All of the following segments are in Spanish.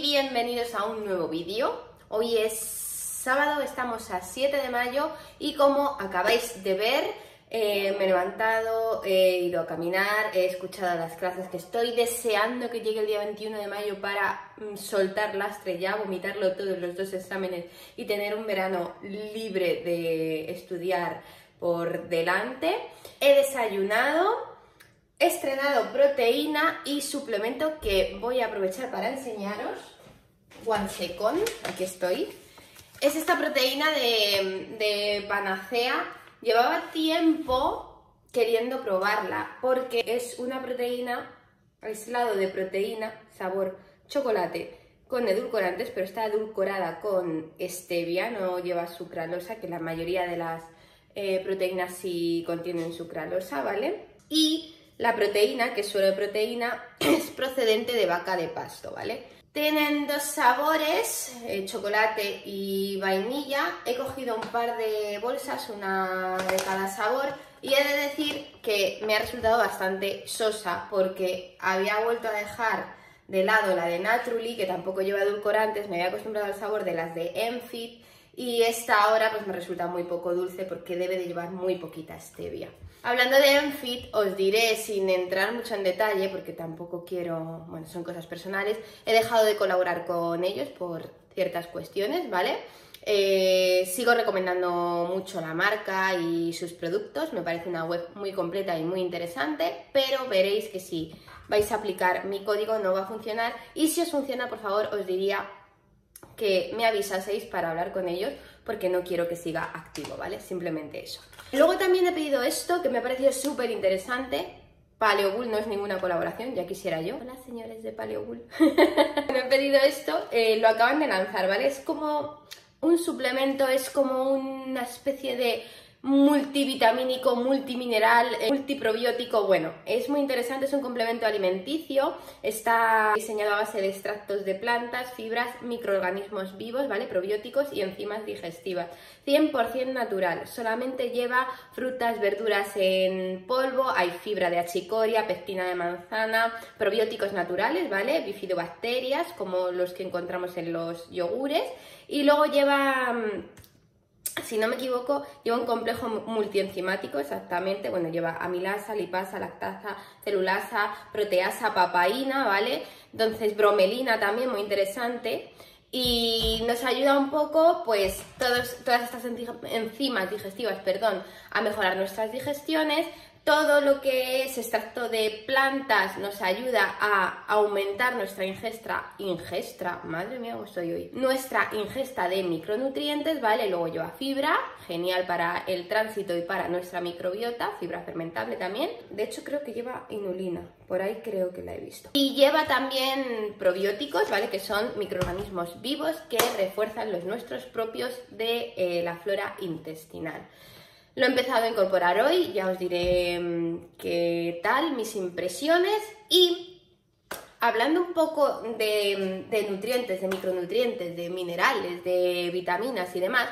bienvenidos a un nuevo vídeo. Hoy es sábado, estamos a 7 de mayo y como acabáis de ver, eh, me he levantado, he ido a caminar, he escuchado las clases que estoy deseando que llegue el día 21 de mayo para mm, soltar lastre ya, vomitarlo todos los dos exámenes y tener un verano libre de estudiar por delante. He desayunado, he estrenado proteína y suplemento que voy a aprovechar para enseñaros. One Second, aquí estoy. Es esta proteína de, de Panacea. Llevaba tiempo queriendo probarla porque es una proteína aislado de proteína, sabor chocolate con edulcorantes, pero está edulcorada con stevia, no lleva sucralosa, que la mayoría de las eh, proteínas sí contienen sucralosa, ¿vale? Y la proteína, que es de proteína, es procedente de vaca de pasto, ¿vale? Tienen dos sabores, eh, chocolate y vainilla. He cogido un par de bolsas, una de cada sabor, y he de decir que me ha resultado bastante sosa porque había vuelto a dejar de lado la de Naturally, que tampoco lleva edulcorantes, me había acostumbrado al sabor de las de Enfit, y esta ahora pues me resulta muy poco dulce porque debe de llevar muy poquita stevia. Hablando de Enfit, os diré sin entrar mucho en detalle, porque tampoco quiero, bueno, son cosas personales, he dejado de colaborar con ellos por ciertas cuestiones, ¿vale? Eh, sigo recomendando mucho la marca y sus productos, me parece una web muy completa y muy interesante, pero veréis que si vais a aplicar mi código no va a funcionar y si os funciona, por favor, os diría que me avisaseis para hablar con ellos porque no quiero que siga activo, ¿vale? Simplemente eso. Luego también he pedido esto que me ha parecido súper interesante. Paleobull no es ninguna colaboración, ya quisiera yo. Hola señores de Paleobull. me he pedido esto, eh, lo acaban de lanzar, ¿vale? Es como un suplemento, es como una especie de multivitamínico, multimineral, eh, multiprobiótico. Bueno, es muy interesante, es un complemento alimenticio, está diseñado a base de extractos de plantas, fibras, microorganismos vivos, ¿vale? Probióticos y enzimas digestivas. 100% natural, solamente lleva frutas, verduras en polvo, hay fibra de achicoria, pectina de manzana, probióticos naturales, ¿vale? Bifidobacterias, como los que encontramos en los yogures, y luego lleva mm, si no me equivoco, lleva un complejo multienzimático, exactamente, bueno, lleva amilasa, lipasa, lactasa, celulasa, proteasa, papaína, ¿vale? Entonces, bromelina también, muy interesante. Y nos ayuda un poco, pues, todas estas enzimas digestivas, perdón, a mejorar nuestras digestiones, todo lo que es extracto de plantas nos ayuda a aumentar nuestra ingesta, ingesta, madre mía, cómo estoy hoy, nuestra ingesta de micronutrientes, ¿vale? Luego lleva fibra, genial para el tránsito y para nuestra microbiota, fibra fermentable también. De hecho, creo que lleva inulina, por ahí creo que la he visto. Y lleva también probióticos, ¿vale? Que son microorganismos vivos que refuerzan los nuestros propios de eh, la flora intestinal. Lo he empezado a incorporar hoy, ya os diré mm, qué tal, mis impresiones y hablando un poco de, de, nutrientes, de micronutrientes, de minerales, de vitaminas y demás,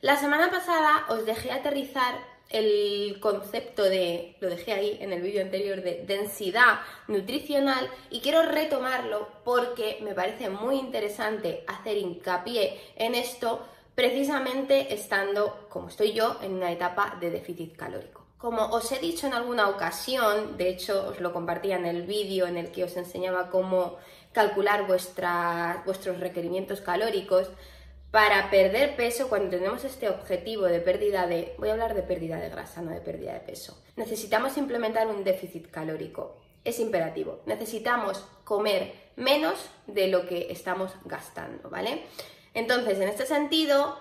la semana pasada os dejé aterrizar el concepto de, lo dejé ahí en el vídeo anterior, de densidad nutricional y quiero retomarlo porque me parece muy interesante hacer hincapié en esto precisamente estando, como estoy yo, en una etapa de déficit calórico. Como os he dicho en alguna ocasión, de hecho os lo compartía en el vídeo en el que os enseñaba cómo calcular vuestros requerimientos calóricos, para perder peso, cuando tenemos este objetivo de pérdida de, voy a hablar de pérdida de grasa, no de pérdida de peso, necesitamos implementar un déficit calórico. Es imperativo. Necesitamos comer menos de lo que estamos gastando, ¿vale? Entonces, en este sentido,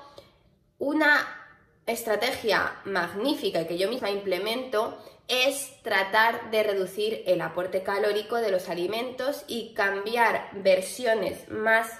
una estrategia magnífica que yo misma implemento es tratar de reducir el aporte calórico de los alimentos y cambiar versiones más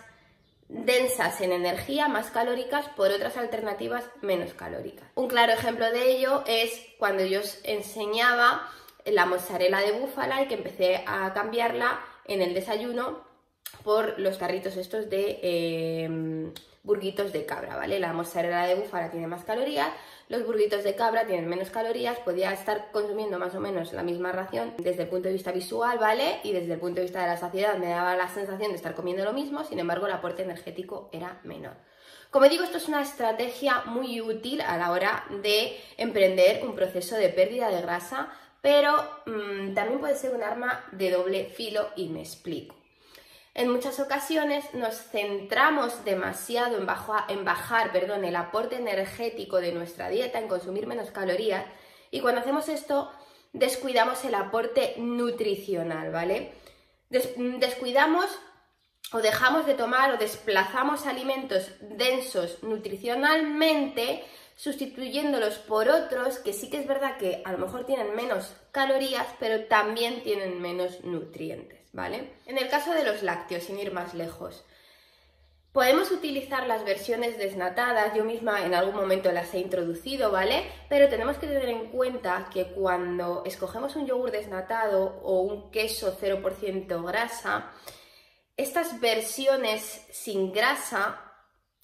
densas en energía, más calóricas, por otras alternativas menos calóricas. Un claro ejemplo de ello es cuando yo os enseñaba la mozzarella de búfala y que empecé a cambiarla en el desayuno por los carritos estos de eh, burguitos de cabra, ¿vale? La mozzarella de búfala tiene más calorías, los burguitos de cabra tienen menos calorías, podía estar consumiendo más o menos la misma ración desde el punto de vista visual, ¿vale? Y desde el punto de vista de la saciedad me daba la sensación de estar comiendo lo mismo, sin embargo el aporte energético era menor. Como digo, esto es una estrategia muy útil a la hora de emprender un proceso de pérdida de grasa, pero mmm, también puede ser un arma de doble filo y me explico. En muchas ocasiones nos centramos demasiado en, bajar perdón, el aporte energético de nuestra dieta, en consumir menos calorías, y cuando hacemos esto descuidamos el aporte nutricional, ¿vale? Des descuidamos o dejamos de tomar o desplazamos alimentos densos nutricionalmente sustituyéndolos por otros que sí que es verdad que a lo mejor tienen menos calorías, pero también tienen menos nutrientes, ¿vale? En el caso de los lácteos, sin ir más lejos, podemos utilizar las versiones desnatadas, yo misma en algún momento las he introducido, ¿vale? Pero tenemos que tener en cuenta que cuando escogemos un yogur desnatado o un queso 0% grasa, estas versiones sin grasa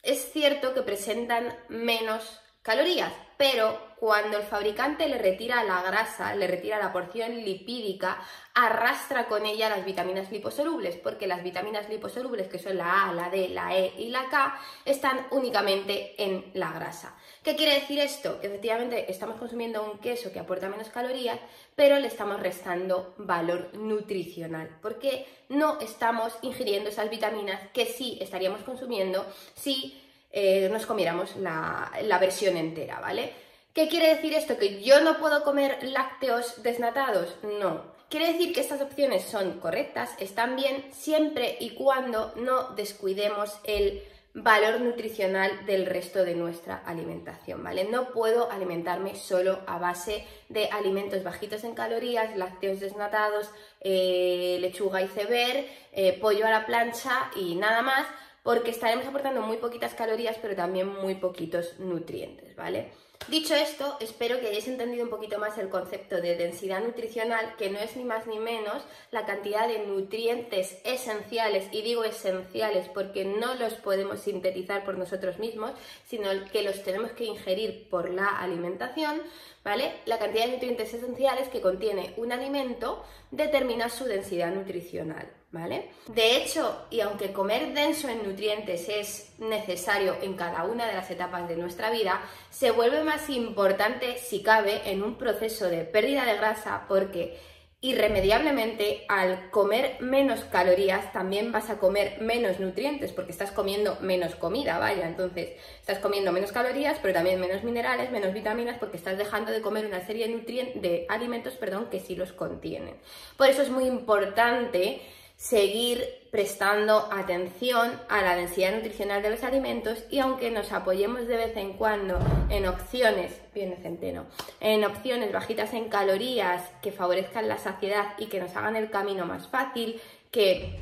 es cierto que presentan menos calorías, pero cuando el fabricante le retira la grasa, le retira la porción lipídica, arrastra con ella las vitaminas liposolubles, porque las vitaminas liposolubles, que son la A, la D, la E y la K, están únicamente en la grasa. ¿Qué quiere decir esto? Que efectivamente estamos consumiendo un queso que aporta menos calorías, pero le estamos restando valor nutricional, porque no estamos ingiriendo esas vitaminas que sí estaríamos consumiendo si eh, nos comiéramos la, la versión entera, ¿vale? ¿Qué quiere decir esto? ¿Que yo no puedo comer lácteos desnatados? No. Quiere decir que estas opciones son correctas, están bien siempre y cuando no descuidemos el valor nutricional del resto de nuestra alimentación, ¿vale? No puedo alimentarme solo a base de alimentos bajitos en calorías, lácteos desnatados, eh, lechuga y ceber, eh, pollo a la plancha y nada más, porque estaremos aportando muy poquitas calorías, pero también muy poquitos nutrientes, ¿vale? Dicho esto, espero que hayáis entendido un poquito más el concepto de densidad nutricional, que no es ni más ni menos la cantidad de nutrientes esenciales, y digo esenciales porque no los podemos sintetizar por nosotros mismos, sino que los tenemos que ingerir por la alimentación, ¿vale? La cantidad de nutrientes esenciales que contiene un alimento determina su densidad nutricional. ¿Vale? De hecho, y aunque comer denso en nutrientes es necesario en cada una de las etapas de nuestra vida, se vuelve más importante si cabe en un proceso de pérdida de grasa porque irremediablemente al comer menos calorías también vas a comer menos nutrientes porque estás comiendo menos comida, vaya, entonces estás comiendo menos calorías pero también menos minerales, menos vitaminas porque estás dejando de comer una serie de, de alimentos perdón, que sí los contienen. Por eso es muy importante seguir prestando atención a la densidad nutricional de los alimentos y aunque nos apoyemos de vez en cuando en opciones, bien centeno, en opciones bajitas en calorías que favorezcan la saciedad y que nos hagan el camino más fácil, que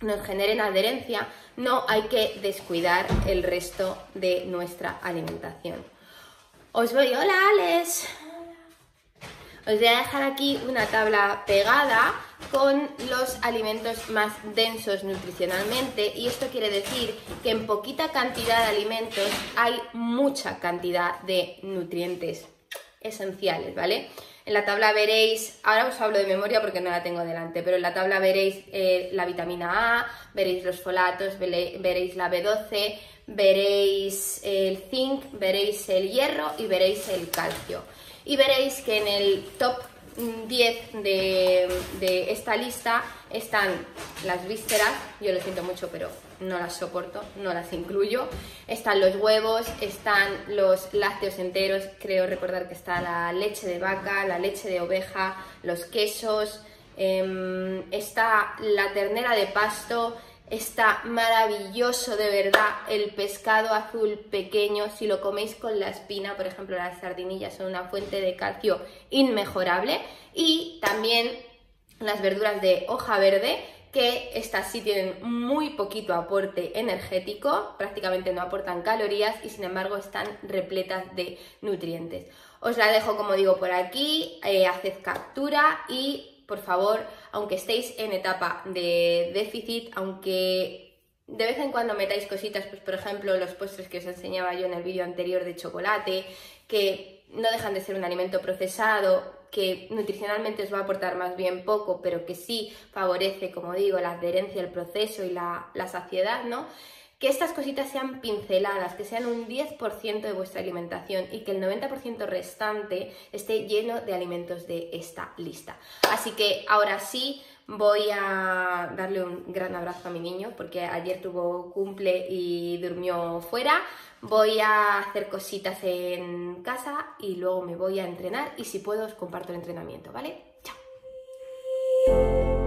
nos generen adherencia, no hay que descuidar el resto de nuestra alimentación. Os voy, hola Alex. Os voy a dejar aquí una tabla pegada con los alimentos más densos nutricionalmente y esto quiere decir que en poquita cantidad de alimentos hay mucha cantidad de nutrientes esenciales, ¿vale? En la tabla veréis, ahora os hablo de memoria porque no la tengo delante, pero en la tabla veréis eh, la vitamina A, veréis los folatos, veréis la B12, veréis el zinc, veréis el hierro y veréis el calcio. Y veréis que en el top 10 de, esta lista están las vísceras, yo lo siento mucho, pero no las soporto, no las incluyo. Están los huevos, están los lácteos enteros, creo recordar que está la leche de vaca, la leche de oveja, los quesos, em, está la ternera de pasto, Está maravilloso de verdad el pescado azul pequeño. Si lo coméis con la espina, por ejemplo, las sardinillas son una fuente de calcio inmejorable. Y también las verduras de hoja verde, que estas sí tienen muy poquito aporte energético, prácticamente no aportan calorías y sin embargo están repletas de nutrientes. Os la dejo como digo por aquí, eh, haced captura y por favor, aunque estéis en etapa de déficit, aunque de vez en cuando metáis cositas, pues por ejemplo los postres que os enseñaba yo en el vídeo anterior de chocolate, que no dejan de ser un alimento procesado, que nutricionalmente os va a aportar más bien poco, pero que sí favorece, como digo, la adherencia al proceso y la, la saciedad, ¿no? Que estas cositas sean pinceladas, que sean un 10% de vuestra alimentación y que el 90% restante esté lleno de alimentos de esta lista. Así que ahora sí voy a darle un gran abrazo a mi niño porque ayer tuvo cumple y durmió fuera. Voy a hacer cositas en casa y luego me voy a entrenar y si puedo os comparto el entrenamiento, ¿vale? Chao.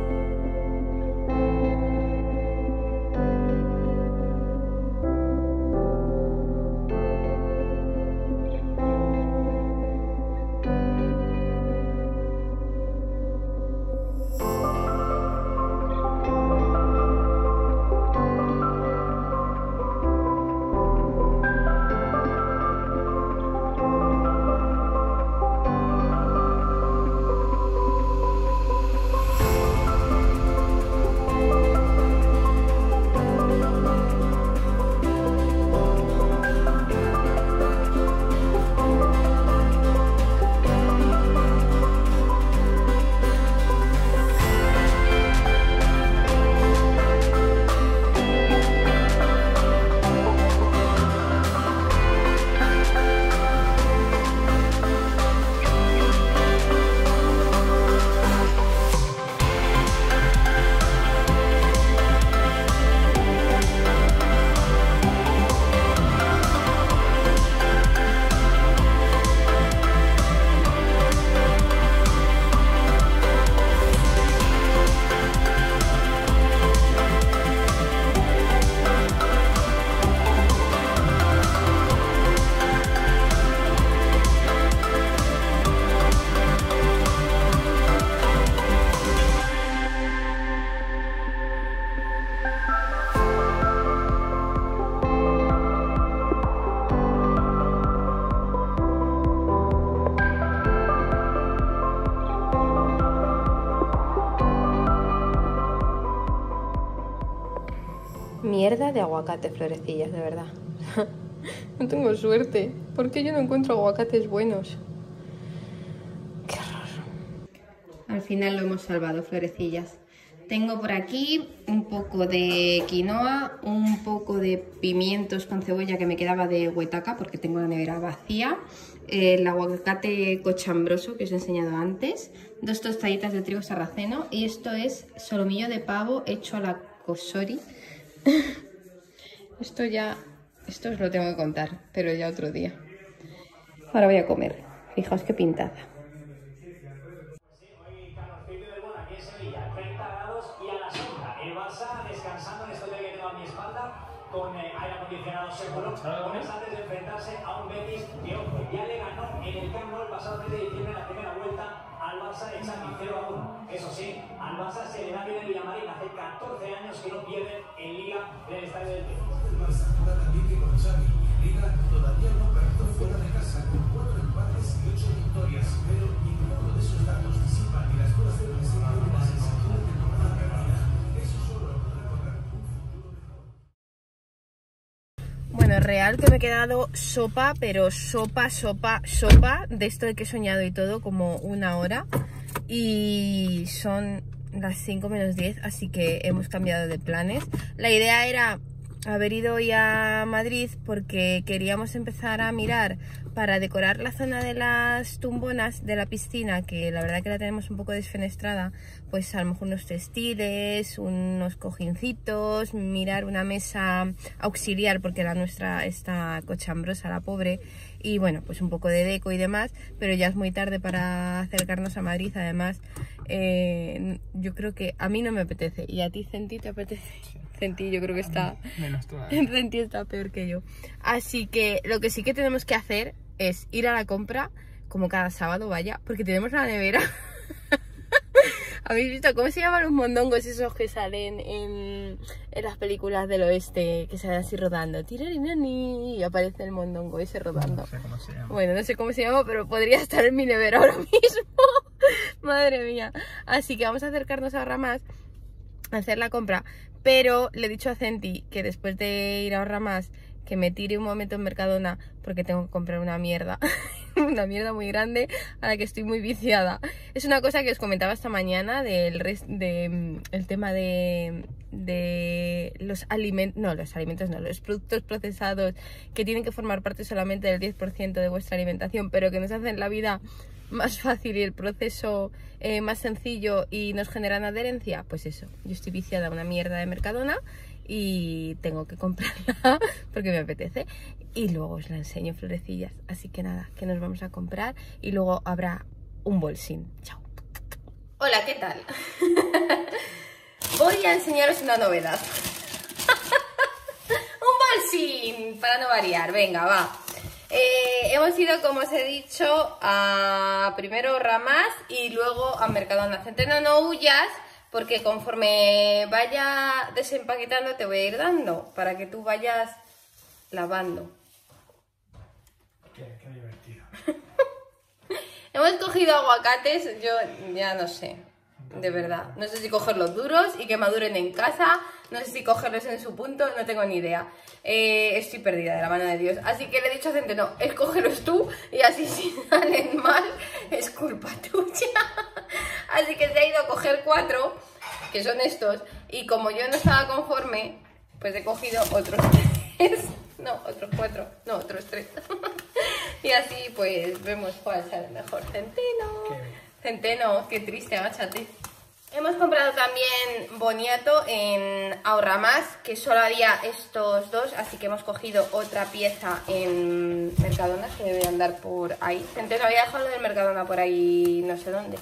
De aguacate, florecillas, de verdad. no tengo suerte. ¿Por qué yo no encuentro aguacates buenos? Qué horror. Al final lo hemos salvado, florecillas. Tengo por aquí un poco de quinoa, un poco de pimientos con cebolla que me quedaba de huetaca porque tengo la nevera vacía, el aguacate cochambroso que os he enseñado antes, dos tostaditas de trigo sarraceno y esto es solomillo de pavo hecho a la kosori esto ya, esto os lo tengo que contar, pero ya otro día. Ahora voy a comer. Fijaos qué pintada. Podrá lograr un futuro mejor. Bueno, real que me he quedado sopa, pero sopa, sopa, sopa, de esto de que he soñado y todo, como una hora. Y son las 5 menos 10, así que hemos cambiado de planes. La idea era haber ido hoy a Madrid porque queríamos empezar a mirar para decorar la zona de las tumbonas de la piscina, que la verdad que la tenemos un poco desfenestrada, pues a lo mejor unos textiles, unos cojincitos, mirar una mesa auxiliar porque la nuestra está cochambrosa, la pobre, y bueno, pues un poco de deco y demás, pero ya es muy tarde para acercarnos a Madrid, además eh, yo creo que a mí no me apetece, y a ti Centi te apetece. Centi yo creo que está... Menos todavía. Centi está peor que yo. Así que lo que sí que tenemos que hacer es ir a la compra, como cada sábado, vaya, porque tenemos la nevera. ¿Habéis visto cómo se llaman los mondongos esos que salen en, en las películas del oeste? Que salen así rodando. Tirarinani, y aparece el mondongo ese rodando. No sé cómo se llama. Bueno, no sé cómo se llama, pero podría estar en mi nevera ahora mismo. Madre mía. Así que vamos a acercarnos ahora más hacer la compra, pero le he dicho a Centi que después de ir a ahorrar más, que me tire un momento en Mercadona porque tengo que comprar una mierda, una mierda muy grande a la que estoy muy viciada. Es una cosa que os comentaba esta mañana del res- de, mm, el tema de, de los alimentos, no, los alimentos no, los productos procesados que tienen que formar parte solamente del 10% de vuestra alimentación, pero que nos hacen la vida más fácil y el proceso eh, más sencillo y nos generan adherencia, pues eso, yo estoy viciada a una mierda de Mercadona y tengo que comprarla porque me apetece y luego os la enseño florecillas, así que nada, que nos vamos a comprar y luego habrá un bolsín. Chao. Hola, ¿qué tal? Voy a enseñaros una novedad. un bolsín, para no variar, venga, va. Eh, hemos ido, como os he dicho, a primero Ramas y luego a Mercadona Centeno. No huyas, porque conforme vaya desempaquetando te voy a ir dando para que tú vayas lavando. Qué, qué divertido. Hemos cogido aguacates, yo ya no sé, de verdad. No sé si cogerlos duros y que maduren en casa, no sé si cogerlos en su punto, no tengo ni idea. Eh, estoy perdida de la mano de Dios. Así que le he dicho a Centeno, escógelos tú y así si salen mal es culpa tuya. Así que se ha ido a coger cuatro, que son estos, y como yo no estaba conforme, pues he cogido otros tres. No, otros cuatro, no, otros tres. y así pues vemos cuál sale mejor. Centeno. Qué. Centeno, qué triste, agáchate. Hemos comprado también boniato en Ahorra Más, que solo había estos dos, así que hemos cogido otra pieza en Mercadona, que debe andar por ahí. Centeno había dejado del Mercadona por ahí, no sé dónde.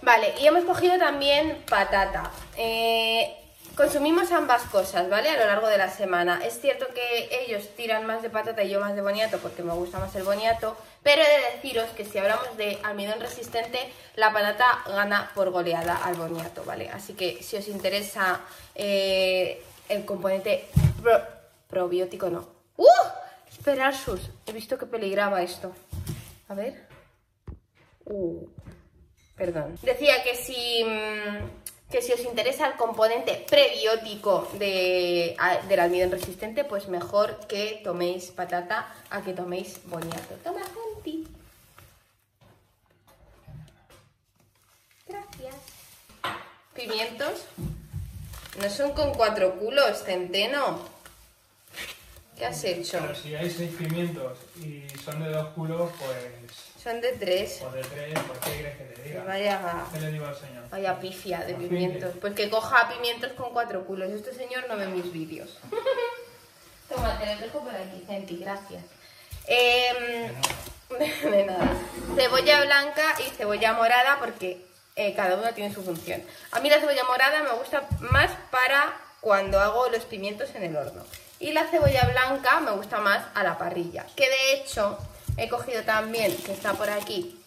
Vale, y hemos cogido también patata. Eh, consumimos ambas cosas, ¿vale? A lo largo de la semana. Es cierto que ellos tiran más de patata y yo más de boniato porque me gusta más el boniato, pero he de deciros que si hablamos de almidón resistente, la patata gana por goleada al boniato, ¿vale? Así que si os interesa eh, el componente pro- probiótico, no. ¡Uh! Esperar sus. He visto que peligraba esto. A ver. Uh. Perdón. Decía que si, mm, que si os interesa el componente prebiótico de, del almidón resistente, pues mejor que toméis patata a que toméis boniato. Toma, Santi. Gracias. Pimientos. No son con cuatro culos, centeno. ¿Qué has hecho? Pero si hay seis pimientos y son de dos culos, pues. Son de tres. O de tres, pues ¿qué quieres que te diga? Vaya... ¿Qué le digo al señor? Vaya pifia de pimientos. Pues que coja pimientos con cuatro culos. Este señor no ve mis vídeos. Toma, te los dejo por aquí, Centi, gracias. Em, de nada. Cebolla blanca y cebolla morada porque eh, cada uno tiene su función. A mí la cebolla morada me gusta más para cuando hago los pimientos en el horno. Y la cebolla blanca me gusta más a la parrilla. Que de hecho he cogido también, que está por aquí,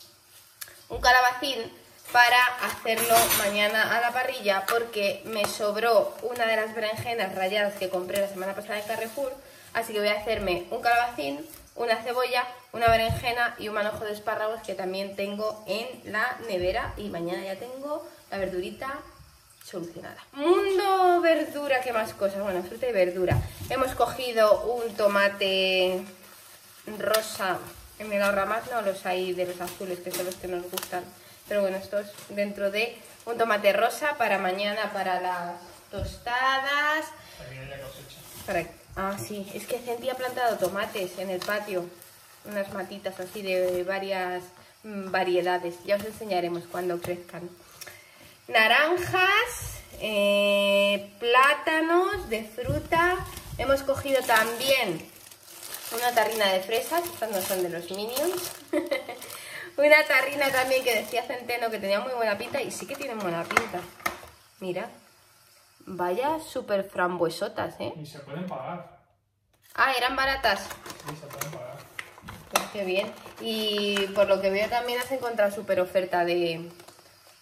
un calabacín para hacerlo mañana a la parrilla porque me sobró una de las berenjenas ralladas que compré la semana pasada en Carrefour, así que voy a hacerme un calabacín, una cebolla, una berenjena y un manojo de espárragos que también tengo en la nevera y mañana ya tengo la verdurita solucionada. Mundo verdura, ¿qué más cosas? Bueno, fruta y verdura. Hemos cogido un tomate rosa en el ahorramás no los hay de los azules que son los que nos gustan. Pero bueno estos dentro de un tomate rosa para mañana para las tostadas. La cosecha. para... ah sí. Es que Centi ha plantado tomates en el patio. Unas matitas así de varias mm, variedades. Ya os enseñaremos cuando crezcan. Naranjas eh, plátanos de fruta. Hemos cogido también una tarrina de fresas, estas no son de los Minions. una tarrina también que decía Centeno que tenía muy buena pinta y sí que tienen buena pinta. Mira, vaya súper frambuesotas, ¿eh? Y se pueden pagar. Ah, eran baratas. Sí, se pueden pagar. Pues qué bien. Y por lo que veo también has encontrado súper oferta de,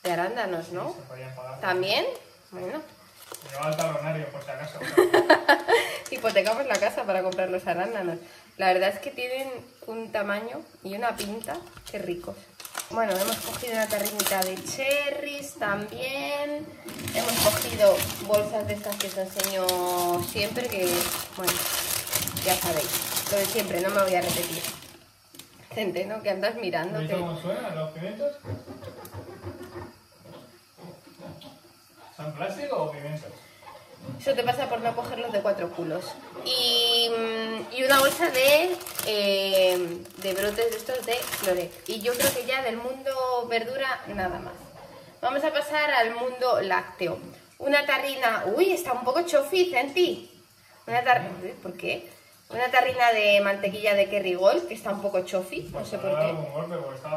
de arándanos, ¿no? Se podían pagar. ¿También? Bueno, Lleva al talonario, por si acaso. hipotecamos la casa para comprar los arándanos. La verdad es que tienen un tamaño y una pinta que ricos. Bueno, hemos cogido una tarrinita de cherries también. Hemos cogido bolsas de estas que os enseño siempre, que, bueno, ya sabéis. Lo de siempre, no me voy a repetir. Centeno, que andas mirando. ¿Viste que- cómo suenan los pimientos? ¿Son plástico o pimientos? Eso te pasa por no cogerlos de cuatro culos. Y, mm, y una bolsa de, eh, de brotes de estos de Florec. Y yo creo que ya del mundo verdura nada más. Vamos a pasar al mundo lácteo. Una tarrina... Uy, está un poco chofi, Centi. Una tarrina... ¿Por qué? Una tarrina de mantequilla de Kerrygold, que está un poco chofi, no sé por qué.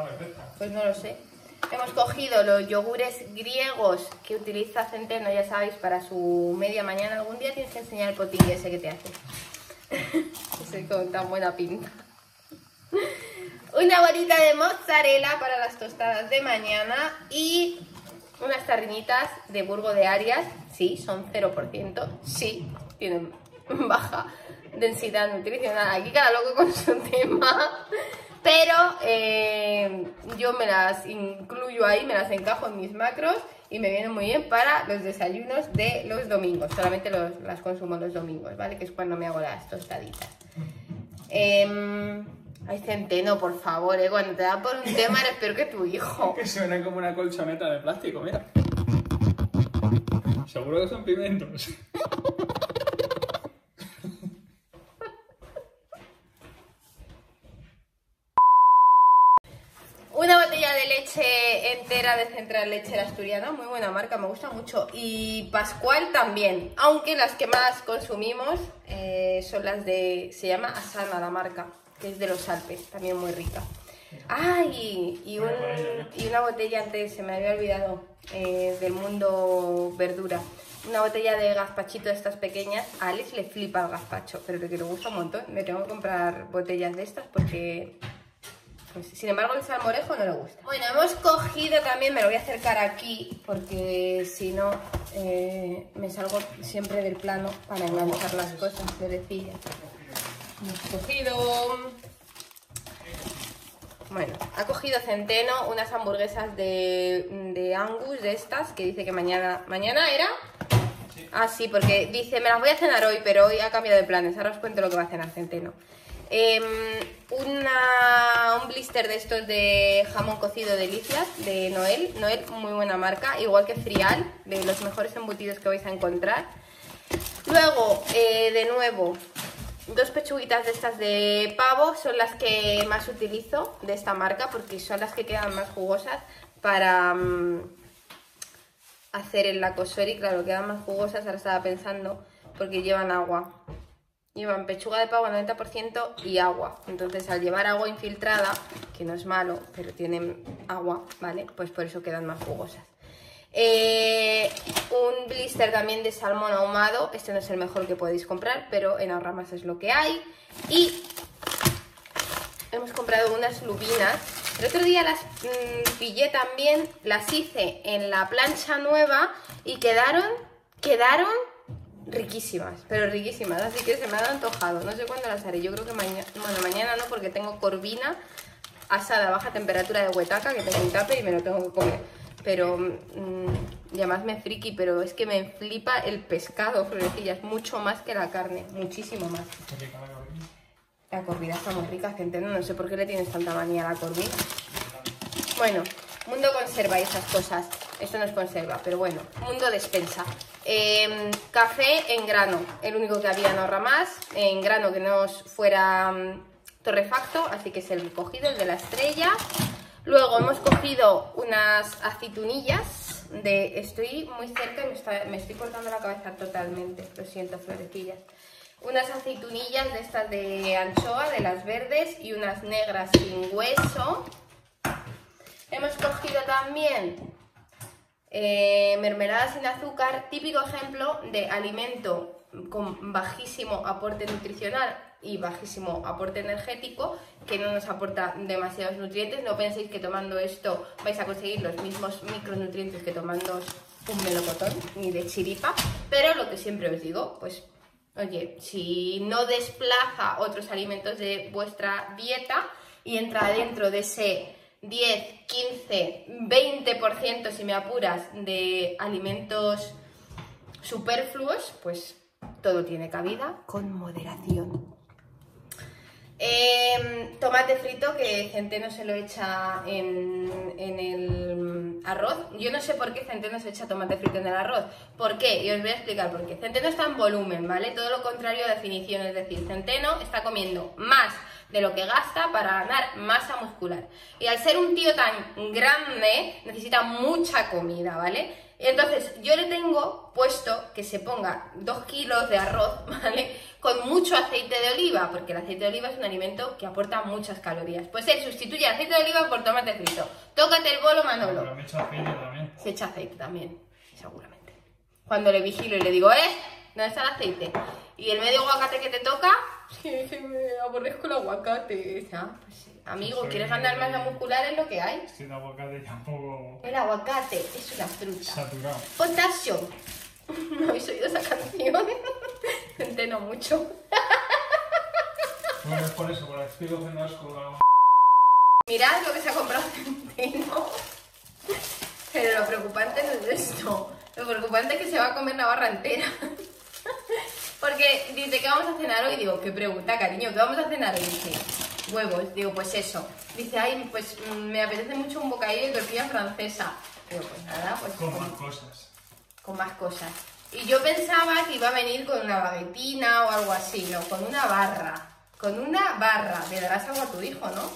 perfecta. Pues no lo sé. Hemos cogido los yogures griegos que utiliza Centeno, ya sabéis, para su media mañana. Algún día tienes que enseñar el potillo ese que te hace. Ese con tan buena pinta. Una bolita de mozzarella para las tostadas de mañana y unas tarrinitas de Burgo de Arias. Sí, son 0%. Sí, tienen baja densidad nutricional. Aquí cada loco con su tema. Pero eh, yo me las incluyo ahí, me las encajo en mis macros y me vienen muy bien para los desayunos de los domingos. Solamente los- las consumo los domingos, ¿vale? Que es cuando me hago las tostaditas. Eh, ay, Centeno, por favor, eh, cuando te da por un tema eres peor que tu hijo. Que suenan como una colchoneta de plástico, mira. Seguro que son pimientos. Una botella de leche entera de Central Lechera Asturiana, muy buena marca, me gusta mucho. Y Pascual también, aunque las que más consumimos eh, son las de, se llama Asana la marca, que es de los Alpes, también muy rica. ¡Ay! Y, un- y una botella antes, se me había olvidado, eh, del mundo verdura. Una botella de gazpachito de estas pequeñas. A Alex le flipa el gazpacho, pero que le gusta un montón. Le tengo que comprar botellas de estas porque pues, sin embargo, el salmorejo no le gusta. Bueno, hemos cogido también, me lo voy a acercar aquí, porque si no, eh, me salgo siempre del plano para enganchar las cosas, florecillas. Hemos cogido... Bueno, ha cogido Centeno unas hamburguesas de, de Angus, de estas, que dice que mañana... ¿Mañana era? Ah, sí, porque dice, me las voy a cenar hoy, pero hoy ha cambiado de planes. Ahora os cuento lo que va a cenar Centeno. Em, un blister de estos de jamón cocido delicias de Noel. Noel, muy buena marca, igual que Frial, de los mejores embutidos que vais a encontrar. Luego, eh, de nuevo, dos pechuguitas de estas de pavo, son las que más utilizo de esta marca porque son las que quedan más jugosas para mm, hacer el lacosori. Claro, quedan más jugosas, ahora estaba pensando, porque llevan agua. Llevan pechuga de pavo al 90% y agua. Entonces, al llevar agua infiltrada, que no es malo, pero tienen agua, ¿vale? Pues por eso quedan más jugosas. Eh, un blister también de salmón ahumado. Este no es el mejor que podéis comprar, pero en Ahorramas es lo que hay. Y hemos comprado unas lubinas. El otro día las mm, pillé también, las hice en la plancha nueva y quedaron, quedaron riquísimas, pero riquísimas, así que se me han antojado. No sé cuándo las haré, yo creo que mañana, bueno, mañana no, porque tengo corvina asada a baja temperatura de huetaca, que tengo un tupper y me lo tengo que comer. Pero, mm, llamadme friki, pero es que me flipa el pescado, florecillas, mucho más que la carne, muchísimo más. La corvina está muy rica, gente, no, no sé por qué le tienes tanta manía a la corvina. Bueno, mundo conserva y esas cosas. Esto no es conserva, pero bueno, mundo despensa. Eh, café en grano, el único que había en ahorra más, en grano que no fuera mm, torrefacto, así que es el cogido, el de la estrella. Luego hemos cogido unas aceitunillas. Estoy muy cerca y me estoy cortando la cabeza totalmente, lo siento, florecillas. Unas aceitunillas de estas de anchoa, de las verdes, y unas negras sin hueso. Hemos cogido también eh, mermelada sin azúcar, típico ejemplo de alimento con bajísimo aporte nutricional y bajísimo aporte energético que no nos aporta demasiados nutrientes. No penséis que tomando esto vais a conseguir los mismos micronutrientes que tomando un melocotón ni de chiripa, pero lo que siempre os digo, pues oye, si no desplaza otros alimentos de vuestra dieta y entra dentro de ese 10, 15, 20% si me apuras de alimentos superfluos, pues todo tiene cabida con moderación. Em, tomate frito que Centeno se lo echa en, en el arroz. Yo no sé por qué Centeno se echa tomate frito en el arroz. ¿Por qué? Y os voy a explicar por qué. Centeno está en volumen, ¿vale? Todo lo contrario a definición. Es decir, Centeno está comiendo más de lo que gasta para ganar masa muscular. Y al ser un tío tan grande, necesita mucha comida, ¿vale? Entonces, yo le tengo puesto que se ponga 2 kilos de arroz, ¿vale? Con mucho aceite de oliva, porque el aceite de oliva es un alimento que aporta muchas calorías. Pues él sustituye el aceite de oliva por tomate frito. Tócate el bolo, Pero Manolo. me echa aceite también. Se echa aceite también, seguramente. Cuando le vigilo y le digo, ¿eh? ¿Dónde está el aceite? Y el medio aguacate que te toca, sí, que me aborrezco el aguacate. Ah, pues sí. Amigo, ¿quieres ganar masa muscular? Es lo que hay. Estoy de aguacate ya un poco El aguacate es una fruta. saturado. Potasio. ¿No habéis oído esa canción? Gente, no mucho. Bueno, es por eso, por estoy cogiendo asco. Mirad lo que se ha comprado Centeno. Pero lo preocupante no es esto. Lo preocupante es que se va a comer la barra entera. Porque dice, ¿qué vamos a cenar hoy? Digo, ¿qué pregunta, cariño? ¿Qué vamos a cenar hoy? Dice, huevos. Digo, pues eso. Dice, ay, pues mm, me apetece mucho un bocadillo de tortilla francesa. Digo, pues nada, pues Con con, más cosas. con más cosas. Y yo pensaba que iba a venir con una baguetina o algo así, no, con una barra. Con una barra. Le darás algo a tu hijo, ¿no?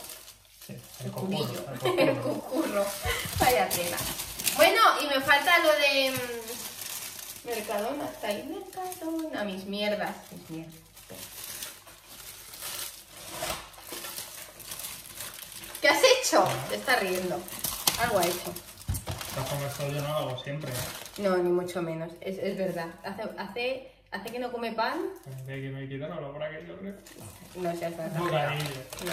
Sí, El el el cucurro. Vaya tela. Bueno, y me falta lo de mm, Mercadona. Está ahí Mercadona. Mis mierdas. Mis mierdas. ¿Qué has hecho? Te está riendo. Algo ha hecho. Estás con esto yo no lo hago siempre. No, ni mucho menos. Es, es verdad. Hace, hace, hace que no come pan. De que me quitaron la por aquello, creo. No seas bocadillo. No.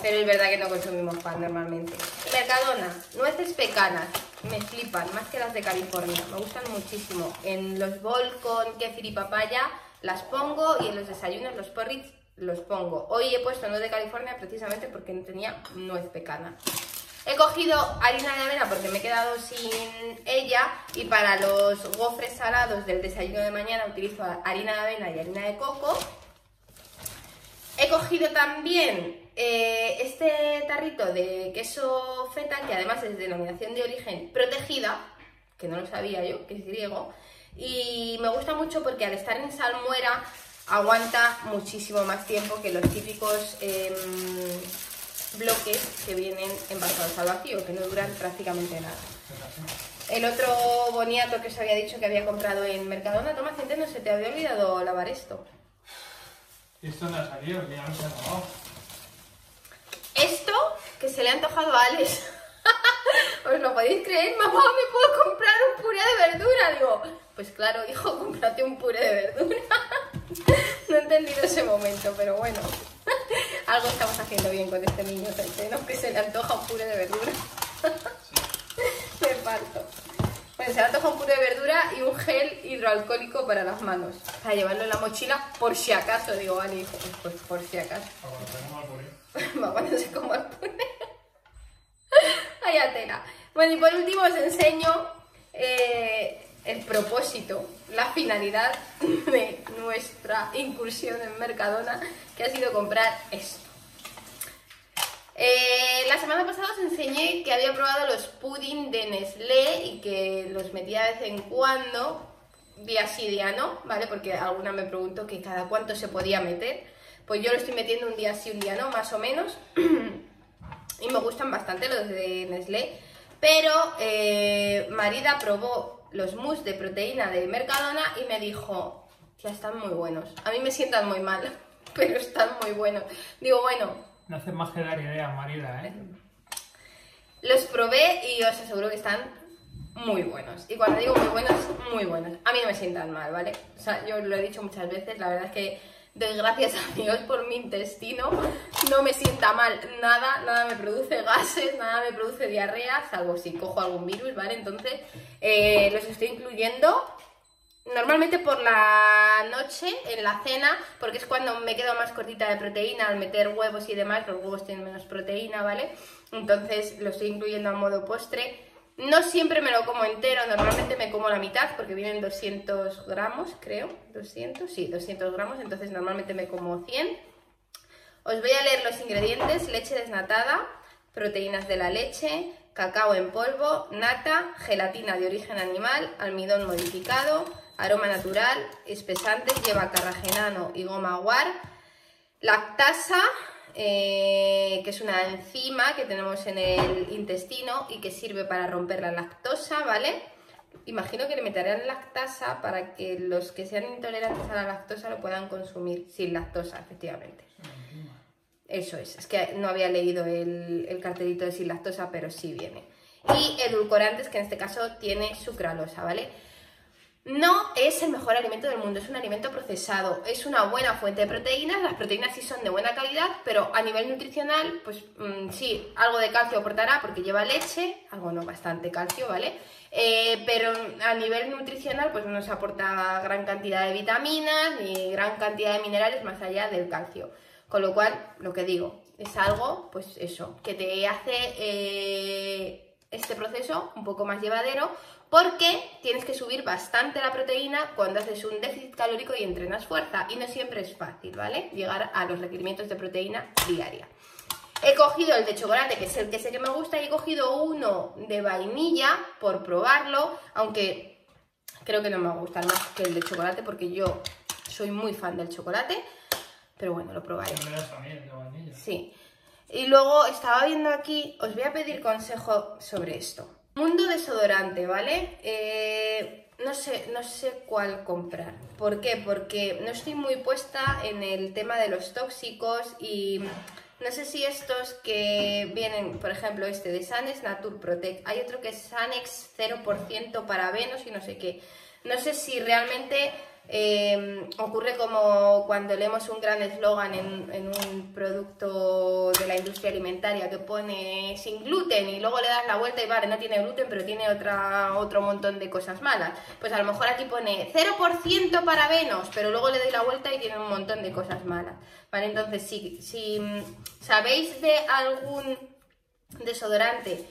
Pero es verdad que no consumimos pan normalmente. Mercadona, nueces pecanas, me flipan, más que las de California, me gustan muchísimo. En los bol con kéfir y papaya las pongo y en los desayunos, los porridge, los pongo. Hoy he puesto nuez de California precisamente porque no tenía nuez pecana. He cogido harina de avena porque me he quedado sin ella y para los gofres salados del desayuno de mañana utilizo harina de avena y harina de coco. He cogido también eh, este tarrito de queso feta, que además es de denominación de origen protegida, que no lo sabía yo, que es griego, y me gusta mucho porque al estar en salmuera aguanta muchísimo más tiempo que los típicos em, bloques que vienen envasados al vacío, que no duran prácticamente nada. El otro boniato que os había dicho que había comprado en Mercadona, toma centeno, se te había olvidado lavar esto. ¿Y esto no ha salido? Ya no se ha lavado. Esto que se le ha antojado a Alex. ¿Os lo podéis creer? Mamá, ¿me puedo comprar un puré de verdura? Digo, pues claro, hijo, cómprate un puré de verdura. no he entendido ese momento, pero bueno. Algo estamos haciendo bien con este niño centeno, que se le antoja un puré de verdura. Me parto. Bueno, se le antoja un puré de verdura y un gel hidroalcohólico para las manos. Para llevarlo en la mochila por si acaso. Digo, vale, hijo, pues, pues por si acaso. Mamá no sé cómo puré. Vaya tela. Bueno, y por último os enseño eh, el propósito, la finalidad de nuestra incursión en Mercadona, que ha sido comprar esto. Eh, la semana pasada os enseñé que había probado los pudding de Nestlé y que los metía de vez en cuando, día sí, día no, ¿vale? Porque alguna me preguntó que cada cuánto se podía meter. Pues yo lo estoy metiendo un día sí, un día no, más o menos. y me gustan bastante los de Nestlé. Pero eh, Marida probó los mousse de proteína de Mercadona y me dijo, ya están muy buenos. A mí me sientan muy mal, pero están muy buenos. Digo, bueno, No haces más que dar ideas, Marida, ¿eh? los probé y os aseguro que están muy buenos. Y cuando digo muy buenos, muy buenos. A mí no me sientan mal, ¿vale? O sea, yo lo he dicho muchas veces, la verdad es que doy gracias a Dios por mi intestino. No me sienta mal nada, nada me produce gases, nada me produce diarrea, salvo si cojo algún virus, ¿vale? Entonces, eh, los estoy incluyendo Normalmente por la noche, en la cena, porque es cuando me quedo más cortita de proteína al meter huevos y demás, los huevos tienen menos proteína, ¿vale? Entonces lo estoy incluyendo a modo postre. No siempre me lo como entero, normalmente me como la mitad porque vienen 200 gramos, creo. 200, sí, 200 gramos, entonces normalmente me como 100. Os voy a leer los ingredientes, leche desnatada, proteínas de la leche, cacao en polvo, nata, gelatina de origen animal, almidón modificado, aroma natural, espesantes, lleva carragenano y goma guar, lactasa, eh, que es una enzima que tenemos en el intestino y que sirve para romper la lactosa, ¿vale? Imagino que le meterán lactasa para que los que sean intolerantes a la lactosa lo puedan consumir sin lactosa, efectivamente. Eso es, es que no había leído el, el cartelito de sin lactosa, pero sí viene. Y edulcorantes, que en este caso tiene sucralosa, ¿vale? No es el mejor alimento del mundo, es un alimento procesado, es una buena fuente de proteínas, las proteínas sí son de buena calidad, pero a nivel nutricional, pues mm, sí, algo de calcio aportará porque lleva leche, algo no, bastante calcio, ¿vale? Eh, pero a nivel nutricional, pues no nos aporta gran cantidad de vitaminas ni gran cantidad de minerales más allá del calcio. Con lo cual, lo que digo, es algo, pues eso, que te hace eh, este proceso un poco más llevadero porque tienes que subir bastante la proteína cuando haces un déficit calórico y entrenas fuerza y no siempre es fácil, ¿vale? Llegar a los requerimientos de proteína diaria. He cogido el de chocolate, que es el que sé que me gusta, y he cogido uno de vainilla por probarlo, aunque creo que no me va a gustar más que el de chocolate porque yo soy muy fan del chocolate, pero bueno, lo probaré. también, de vainilla. Sí. Y luego estaba viendo aquí, os voy a pedir consejo sobre esto. Mundo desodorante, ¿vale? Eh, no sé, no sé cuál comprar. ¿Por qué? Porque no estoy muy puesta en el tema de los tóxicos y no sé si estos que vienen, por ejemplo, este de Sanex Nature Protect, hay otro que es Sanex 0% parabenos y no sé qué. No sé si realmente eh, ocurre como cuando leemos un gran eslogan en, un producto de la industria alimentaria que pone sin gluten y luego le das la vuelta y vale, no tiene gluten pero tiene otra, otro montón de cosas malas. Pues a lo mejor aquí pone 0% parabenos, pero luego le doy la vuelta y tiene un montón de cosas malas. Vale, entonces si, si sabéis de algún desodorante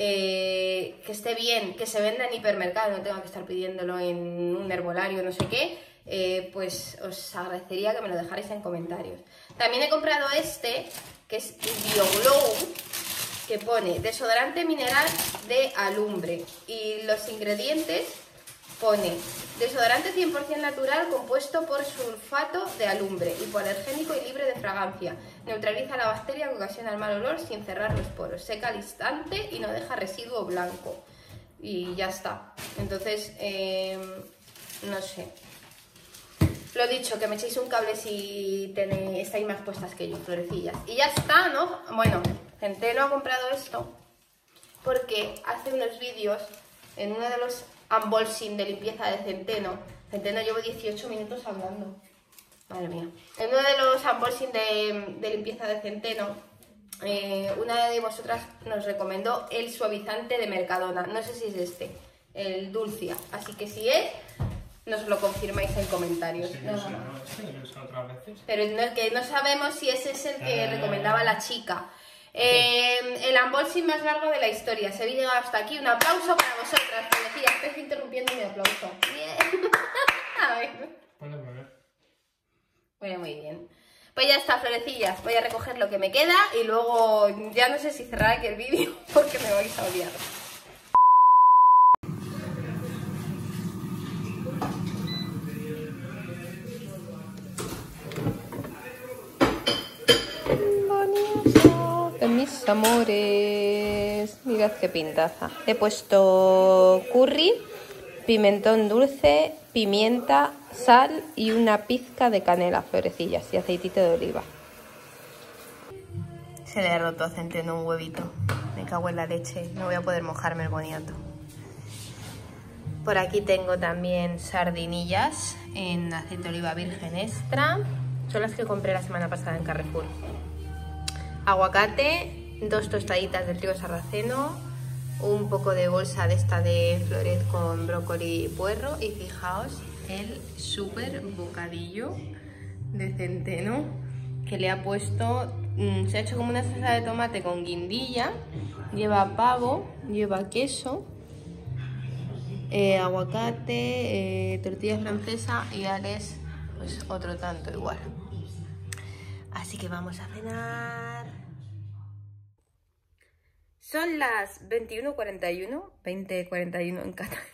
eh, que esté bien, que se venda en hipermercado, no tenga que estar pidiéndolo en un herbolario, no sé qué, eh, pues os agradecería que me lo dejarais en comentarios. También he comprado este, que es BioGlow, que pone desodorante mineral de alumbre y los ingredientes pone desodorante 100% natural compuesto por sulfato de alumbre, hipoalergénico y libre de fragancia. Neutraliza la bacteria que ocasiona el mal olor sin cerrar los poros. Seca al instante y no deja residuo blanco. Y ya está. Entonces, eh, no sé. Lo dicho, que me echéis un cable si tenéis, estáis más puestas que yo, florecillas. Y ya está, ¿no? Bueno, gente no ha comprado esto porque hace unos vídeos en uno de los unboxing de limpieza de Centeno. Centeno llevo 18 minutos hablando. Madre mía. En uno de los unboxing de, de limpieza de Centeno, eh, una de vosotras nos recomendó el suavizante de Mercadona. No sé si es este, el Dulcia. Así que si es, nos lo confirmáis en comentarios. Sí, No, no, sí, otras veces. Pero no, que no sabemos si ese es el que Ah. recomendaba la chica. Eh, el unboxing más largo de la historia. Se había llegado hasta aquí. Un aplauso para vosotras. Florecillas, estoy interrumpiendo mi aplauso. Bien. A ver. Bueno, muy bien. Pues ya está, florecillas. Voy a recoger lo que me queda y luego ya no sé si cerrar aquí el vídeo porque me vais a odiar. Amores. Mirad qué pintaza. He puesto curry, pimentón dulce, pimienta, sal y una pizca de canela, florecillas y aceitito de oliva. Se le ha roto Centeno un huevito. Me cago en la leche. No voy a poder mojarme el boniato. Por aquí tengo también sardinillas en aceite de oliva virgen extra. Son las que compré la semana pasada en Carrefour. Aguacate, dos tostaditas de trigo sarraceno, un poco de bolsa de esta de floret con brócoli y puerro. Y fijaos el super bocadillo de centeno que le ha puesto, mm, se ha hecho como una salsa de tomate con guindilla, lleva pavo, lleva queso, eh, aguacate, eh, tortilla francesa y ales, pues otro tanto igual. Así que vamos a cenar. Son las 21.41, 20.41 en Canarias.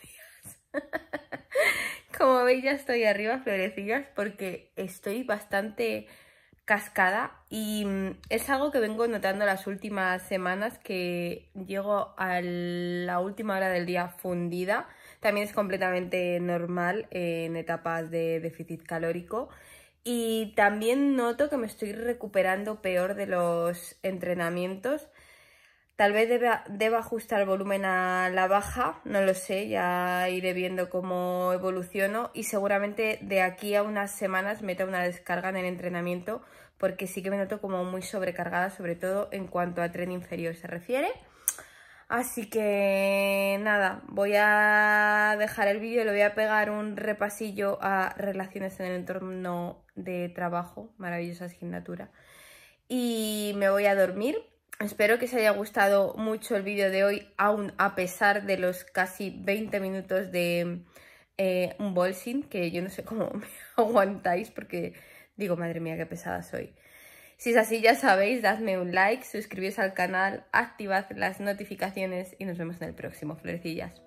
Como veis ya estoy arriba, florecillas, porque estoy bastante cascada y mm, es algo que vengo notando las últimas semanas que llego a la última hora del día fundida. También es completamente normal en etapas de déficit calórico. Y también noto que me estoy recuperando peor de los entrenamientos. Tal vez deba, ajustar el volumen a la baja, no lo sé, ya iré viendo cómo evoluciono y seguramente de aquí a unas semanas meta una descarga en el entrenamiento porque sí que me noto como muy sobrecargada, sobre todo en cuanto a tren inferior se refiere. Así que nada, voy a dejar el vídeo, le voy a pegar un repasillo a relaciones en el entorno de trabajo, maravillosa asignatura. Y me voy a dormir. Espero que os haya gustado mucho el vídeo de hoy, aún a pesar de los casi 20 minutos de eh, un bolsing, que yo no sé cómo me aguantáis porque digo, madre mía, qué pesada soy. Si es así, ya sabéis, dadme un like, suscribíos al canal, activad las notificaciones y nos vemos en el próximo, florecillas.